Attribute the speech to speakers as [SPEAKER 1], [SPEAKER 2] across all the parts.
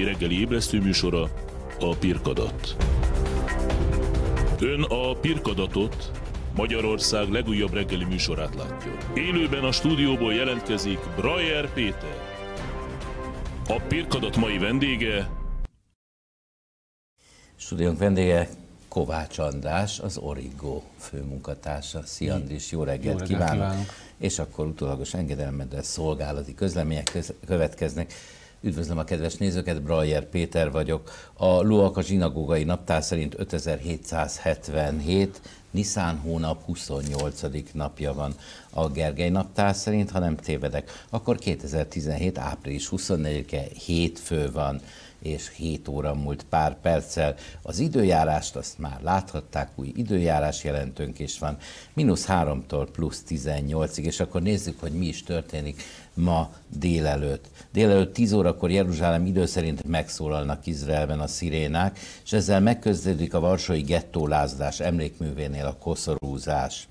[SPEAKER 1] reggeli ébresztő műsora a Pirkadat. Ön a Pirkadatot, Magyarország legújabb reggeli műsorát látja. Élőben a stúdióból jelentkezik Brajer Péter. A Pirkadat mai vendége
[SPEAKER 2] Stúdiónk vendége Kovács András, az Origo főmunkatársa. Szia Andris, jó reggelt,
[SPEAKER 3] Jó reggelt
[SPEAKER 2] kívánok.
[SPEAKER 3] kívánok.
[SPEAKER 2] És akkor utólagos engedelmeddel szolgálati közlemények köz- következnek. Üdvözlöm a kedves nézőket, Brajer Péter vagyok. A Luaka zsinagógai naptár szerint 5777, Niszán hónap 28. napja van a Gergely naptár szerint, ha nem tévedek, akkor 2017. április 24-e hétfő van és 7 óra múlt pár perccel. Az időjárást azt már láthatták, új időjárás jelentőnk is van, mínusz 3-tól plusz 18-ig, és akkor nézzük, hogy mi is történik ma délelőtt. Délelőtt 10 órakor Jeruzsálem idő szerint megszólalnak Izraelben a szirénák, és ezzel megkezdődik a Varsói gettólázadás emlékművénél a koszorúzás.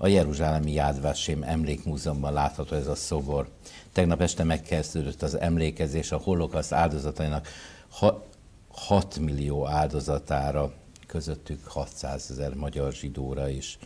[SPEAKER 2] A Jeruzsálemi Jádvásém Emlékmúzeumban látható ez a szobor. Tegnap este megkezdődött az emlékezés a holokaszt áldozatainak 6 millió áldozatára, közöttük 600 ezer magyar zsidóra is.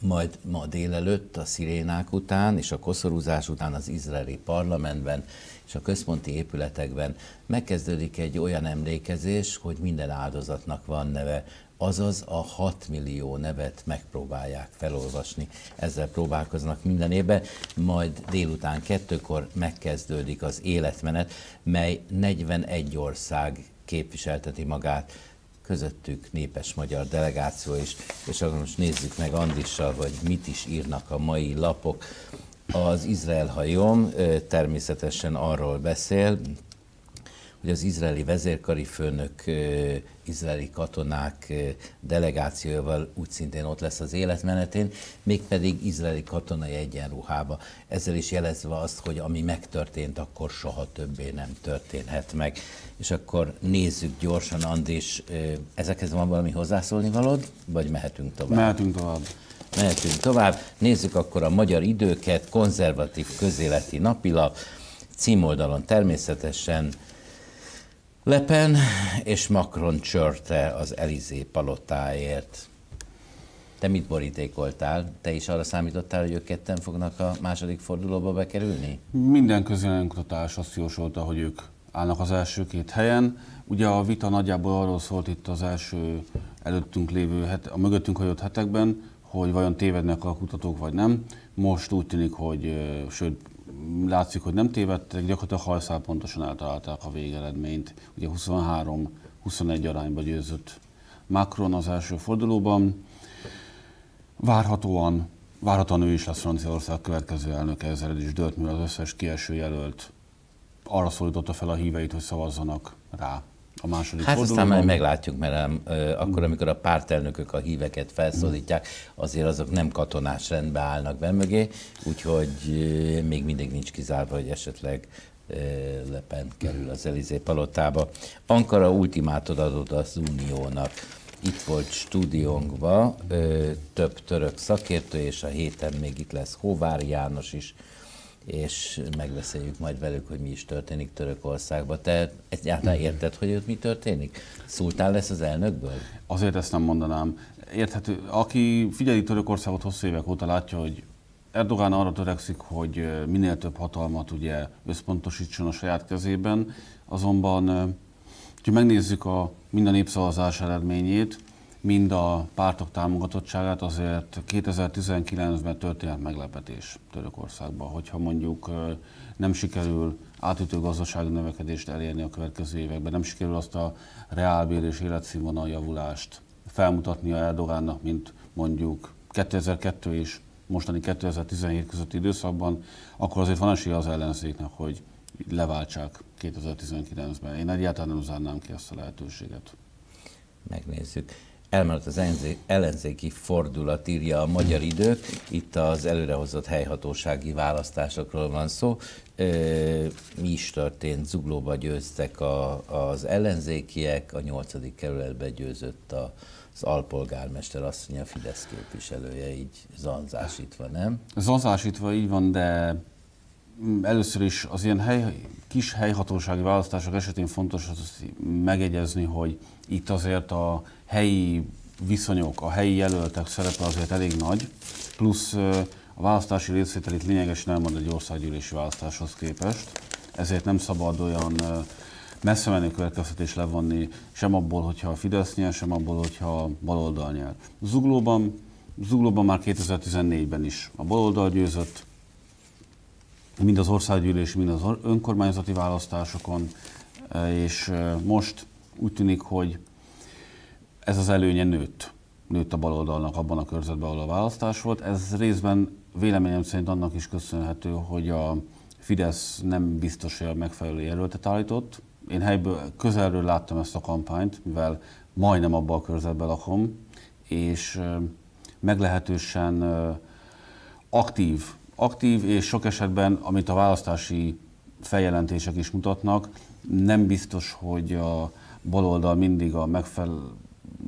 [SPEAKER 2] Majd ma délelőtt a szirénák után és a koszorúzás után az izraeli parlamentben és a központi épületekben megkezdődik egy olyan emlékezés, hogy minden áldozatnak van neve, azaz a 6 millió nevet megpróbálják felolvasni. Ezzel próbálkoznak minden évben, majd délután kettőkor megkezdődik az életmenet, mely 41 ország képviselteti magát közöttük népes magyar delegáció is, és akkor most nézzük meg Andissal, hogy mit is írnak a mai lapok. Az Izrael hajom természetesen arról beszél, hogy az izraeli vezérkari főnök, izraeli katonák delegációval úgy szintén ott lesz az életmenetén, mégpedig izraeli katonai egyenruhába. Ezzel is jelezve azt, hogy ami megtörtént, akkor soha többé nem történhet meg. És akkor nézzük gyorsan, Andris, ö, ezekhez van valami hozzászólni valód, vagy mehetünk tovább?
[SPEAKER 3] Mehetünk tovább.
[SPEAKER 2] Mehetünk tovább. Nézzük akkor a magyar időket, konzervatív közéleti napilap, címoldalon természetesen Le Pen és Macron csörte az Elizé palotáért. Te mit borítékoltál? Te is arra számítottál, hogy ők ketten fognak a második fordulóba bekerülni?
[SPEAKER 3] Minden közvéleménykutatás azt jósolta, hogy ők állnak az első két helyen. Ugye a vita nagyjából arról szólt itt az első előttünk lévő, het, a mögöttünk hagyott hetekben, hogy vajon tévednek a kutatók vagy nem. Most úgy tűnik, hogy sőt, látszik, hogy nem tévedtek, gyakorlatilag hajszál pontosan eltalálták a végeredményt. Ugye 23-21 arányba győzött Macron az első fordulóban. Várhatóan, várhatóan ő is lesz Franciaország következő elnöke, ezzel el is dölt, mivel az összes kieső jelölt arra szólította fel a híveit, hogy szavazzanak rá a második
[SPEAKER 2] Hát aztán
[SPEAKER 3] fordulóban.
[SPEAKER 2] majd meglátjuk, mert ö, akkor, amikor a pártelnökök a híveket felszólítják, azért azok nem katonás rendbe állnak be mögé, úgyhogy még mindig nincs kizárva, hogy esetleg ö, Le Pen kerül az Elizé palotába. Ankara ultimátot adott az Uniónak. Itt volt stúdiónkban ö, több török szakértő, és a héten még itt lesz Hóvári János is, és megbeszéljük majd velük, hogy mi is történik Törökországban. Te egyáltalán érted, hogy ott mi történik? Szultán lesz az elnökből?
[SPEAKER 3] Azért ezt nem mondanám. Érthető, aki figyeli Törökországot hosszú évek óta látja, hogy Erdogán arra törekszik, hogy minél több hatalmat ugye összpontosítson a saját kezében, azonban, ha megnézzük a, mind a népszavazás eredményét, mind a pártok támogatottságát, azért 2019-ben történt meglepetés Törökországban, hogyha mondjuk nem sikerül átütő gazdasági növekedést elérni a következő években, nem sikerül azt a reálbér és életszínvonal javulást felmutatnia Erdogánnak, mint mondjuk 2002 és mostani 2017 közötti időszakban, akkor azért van esélye az ellenzéknek, hogy leváltsák 2019-ben. Én egyáltalán nem zárnám ki ezt a lehetőséget.
[SPEAKER 2] Megnézzük. Elmaradt az ellenzé- ellenzéki fordulat, írja a Magyar Idők. Itt az előrehozott helyhatósági választásokról van szó. Mi is történt? Zuglóba győztek a, az ellenzékiek, a nyolcadik kerületbe győzött a, az alpolgármester asszony, a Fidesz képviselője, így zanzásítva, nem?
[SPEAKER 3] Zazásítva így van, de először is az ilyen hely, kis helyhatósági választások esetén fontos az megegyezni, hogy itt azért a helyi viszonyok, a helyi jelöltek szerepe azért elég nagy, plusz a választási részvétel itt lényegesen elmond egy országgyűlési választáshoz képest, ezért nem szabad olyan messze menő következtetés levonni sem abból, hogyha a Fidesz nyer, sem abból, hogyha a baloldal nyer. Zuglóban, Zuglóban már 2014-ben is a baloldal győzött, mind az országgyűlés, mind az önkormányzati választásokon, és most úgy tűnik, hogy ez az előnye nőtt. Nőtt a baloldalnak abban a körzetben, ahol a választás volt. Ez részben véleményem szerint annak is köszönhető, hogy a Fidesz nem biztos, hogy a megfelelő jelöltet állított. Én helyből közelről láttam ezt a kampányt, mivel majdnem abban a körzetben lakom, és meglehetősen aktív, aktív és sok esetben, amit a választási feljelentések is mutatnak, nem biztos, hogy a baloldal mindig a megfelelő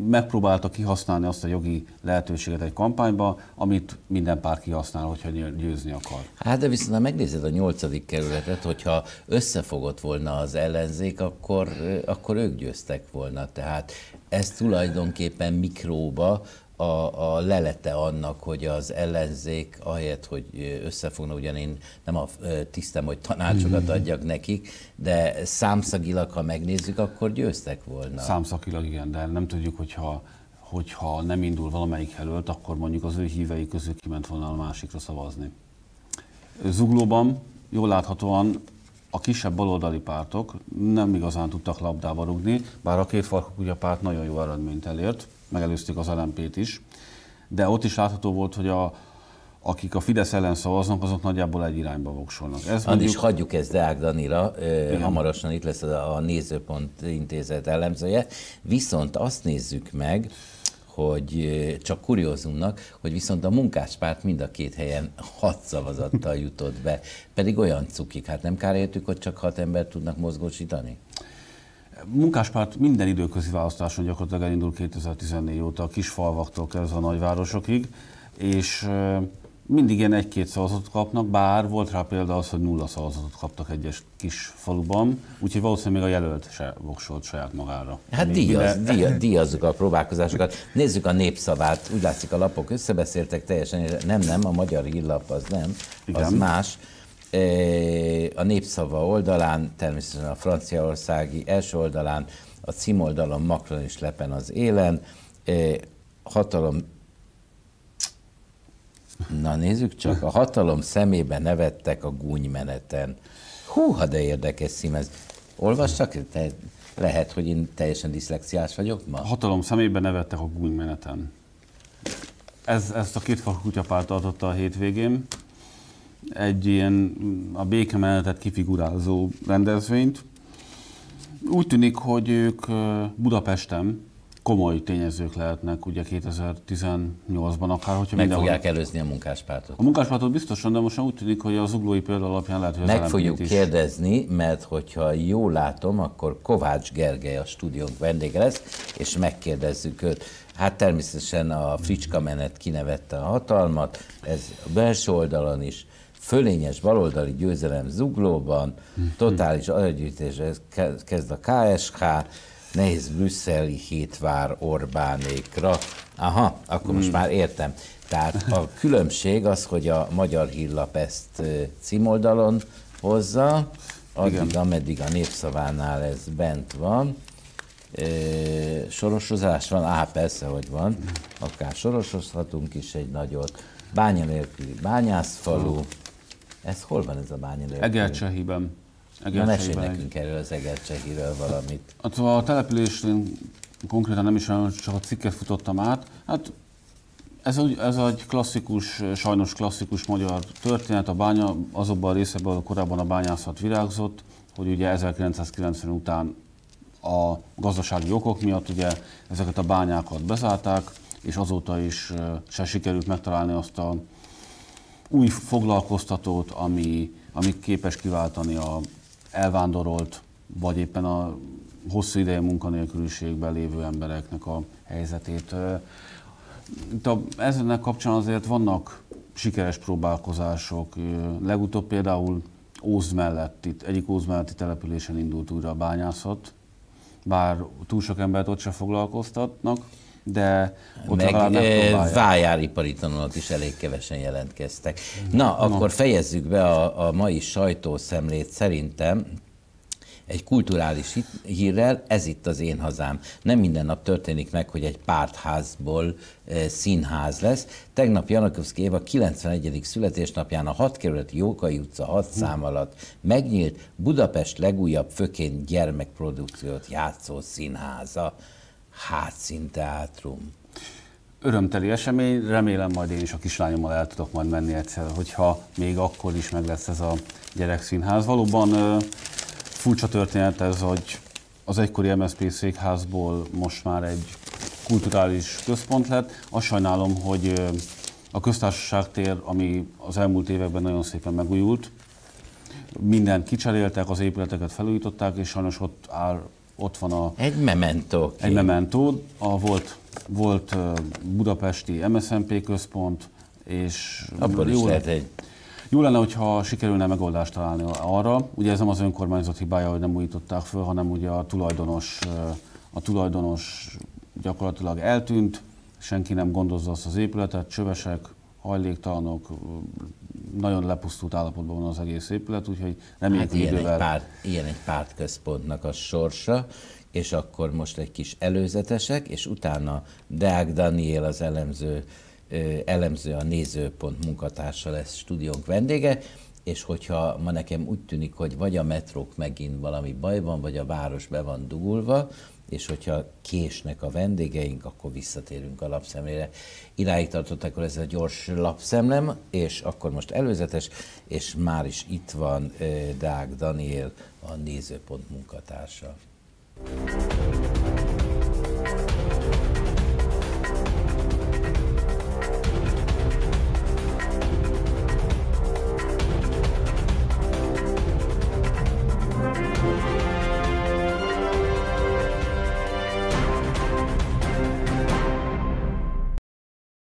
[SPEAKER 3] megpróbálta kihasználni azt a jogi lehetőséget egy kampányba, amit minden párt kihasznál, hogyha győzni akar.
[SPEAKER 2] Hát de viszont ha megnézed a nyolcadik kerületet, hogyha összefogott volna az ellenzék, akkor, akkor ők győztek volna. Tehát ez tulajdonképpen mikróba a, a lelete annak, hogy az ellenzék, ahelyett, hogy összefogna, ugyan én nem a tisztem, hogy tanácsokat mhm. adjak nekik, de számszagilag, ha megnézzük, akkor győztek volna.
[SPEAKER 3] Számszakilag igen, de nem tudjuk, hogyha hogyha nem indul valamelyik előtt, akkor mondjuk az ő hívei közül kiment volna a másikra szavazni. Zuglóban jól láthatóan a kisebb baloldali pártok nem igazán tudtak labdába rugni, bár a két farkú párt nagyon jó eredményt elért, megelőzték az LMP-t is, de ott is látható volt, hogy a, akik a Fidesz ellen szavaznak, azok nagyjából egy irányba voksolnak.
[SPEAKER 2] Ez mondjuk... is hagyjuk ezt Deák Danira, Igen. hamarosan itt lesz a Nézőpont intézet elemzője, viszont azt nézzük meg, hogy csak kuriózumnak, hogy viszont a munkáspárt mind a két helyen hat szavazattal jutott be, pedig olyan cukik, hát nem kár értük, hogy csak hat ember tudnak mozgósítani?
[SPEAKER 3] Munkáspárt minden időközi választáson gyakorlatilag elindul 2014 óta, a kis falvaktól kezdve a nagyvárosokig, és mindig ilyen egy-két szavazatot kapnak, bár volt rá példa az, hogy nulla szavazatot kaptak egyes kis faluban, úgyhogy valószínűleg még a jelölt se voksolt saját magára.
[SPEAKER 2] Hát díjaz, mire... díjaz, díjazzuk a próbálkozásokat. Nézzük a népszavát, úgy látszik a lapok összebeszéltek teljesen, nem, nem, a magyar hírlap az nem, Igen. az más. A népszava oldalán, természetesen a franciaországi első oldalán, a címoldalon Macron és Lepen az élen, hatalom Na nézzük csak, a hatalom szemébe nevettek a gúnymeneten. Húha, de érdekes szím ez. Olvas csak, te, lehet, hogy én teljesen diszlexiás vagyok ma? A
[SPEAKER 3] hatalom szemébe nevettek a gúnymeneten. Ez, ezt a két kutyapárt tartotta a hétvégén egy ilyen a békemenetet kifigurázó rendezvényt. Úgy tűnik, hogy ők Budapesten komoly tényezők lehetnek ugye 2018-ban akár, hogyha
[SPEAKER 2] Meg fogják előzni a munkáspártot.
[SPEAKER 3] A munkáspártot biztosan, de most úgy tűnik, hogy az uglói példa alapján lehet, hogy
[SPEAKER 2] Meg fogjuk is. kérdezni, mert hogyha jól látom, akkor Kovács Gergely a stúdiónk vendége lesz, és megkérdezzük őt. Hát természetesen a fricska menet kinevette a hatalmat, ez a belső oldalon is, fölényes baloldali győzelem zuglóban, totális agygyűjtés kezd a KSH, nehéz brüsszeli hét vár Orbánékra. Aha, akkor most hmm. már értem. Tehát a különbség az, hogy a magyar hírlap ezt címoldalon hozza, addig, Igen. ameddig a népszavánál ez bent van. E, sorosozás van? Á, persze, hogy van. Akár sorosozhatunk is egy nagyot. Bánya nélküli bányászfalu. Ez hol van ez a bánya nélküli?
[SPEAKER 3] Egercsehiben.
[SPEAKER 2] Na mesélj nekünk erről az Egercsehiről valamit.
[SPEAKER 3] Hát a településén konkrétan nem is csak a cikket futottam át. Hát ez, ez egy klasszikus, sajnos klasszikus magyar történet. A bánya azokban a részekben, korábban a bányászat virágzott, hogy ugye 1990 után a gazdasági okok miatt ugye ezeket a bányákat bezárták, és azóta is se sikerült megtalálni azt a új foglalkoztatót, ami, ami képes kiváltani a elvándorolt, vagy éppen a hosszú ideje munkanélküliségben lévő embereknek a helyzetét. Itt a, ezennek kapcsán azért vannak sikeres próbálkozások. Legutóbb például Óz mellett, itt, egyik Óz melletti településen indult újra a bányászat, bár túl sok embert ott se foglalkoztatnak, de
[SPEAKER 2] Meg vájáripari tanulat is elég kevesen jelentkeztek. Na, akkor fejezzük be a, a mai sajtószemlét szerintem egy kulturális hírrel, ez itt az én hazám. Nem minden nap történik meg, hogy egy pártházból színház lesz. Tegnap Janakovszki Éva 91. születésnapján a 6 kerületi Jókai utca 6 szám alatt megnyílt Budapest legújabb főként gyermekprodukciót játszó színháza, Hátszínteátrum.
[SPEAKER 3] Örömteli esemény, remélem majd én is a kislányommal el tudok majd menni egyszer, hogyha még akkor is meg lesz ez a gyerekszínház. Valóban furcsa történet ez, hogy az egykori MSZP székházból most már egy kulturális központ lett. Azt sajnálom, hogy a köztársaság tér, ami az elmúlt években nagyon szépen megújult, mindent kicseréltek, az épületeket felújították, és sajnos ott áll, ott van a
[SPEAKER 2] Egy memento.
[SPEAKER 3] egy mementó, a volt, volt budapesti MSZNP központ, és
[SPEAKER 2] Abból is
[SPEAKER 3] jó,
[SPEAKER 2] lehet egy
[SPEAKER 3] jó lenne, hogyha sikerülne megoldást találni arra. Ugye ez nem az önkormányzat hibája, hogy nem újították föl, hanem ugye a tulajdonos, a tulajdonos gyakorlatilag eltűnt, senki nem gondozza azt az épületet, csövesek, hajléktalanok, nagyon lepusztult állapotban van az egész épület, úgyhogy reméljük,
[SPEAKER 2] Hát
[SPEAKER 3] hogy
[SPEAKER 2] ilyen egy,
[SPEAKER 3] idővel...
[SPEAKER 2] párt, ilyen egy pártközpontnak a sorsa, és akkor most egy kis előzetesek, és utána Deák Daniel, az elemző, elemző a Nézőpont munkatársa lesz stúdiónk vendége, és hogyha ma nekem úgy tűnik, hogy vagy a metrók megint valami baj van, vagy a város be van dugulva, és hogyha késnek a vendégeink, akkor visszatérünk a lapszemlére. Iráig tartott akkor ez a gyors lapszemlem, és akkor most előzetes, és már is itt van ö, Deák Daniel, a Nézőpont munkatársa.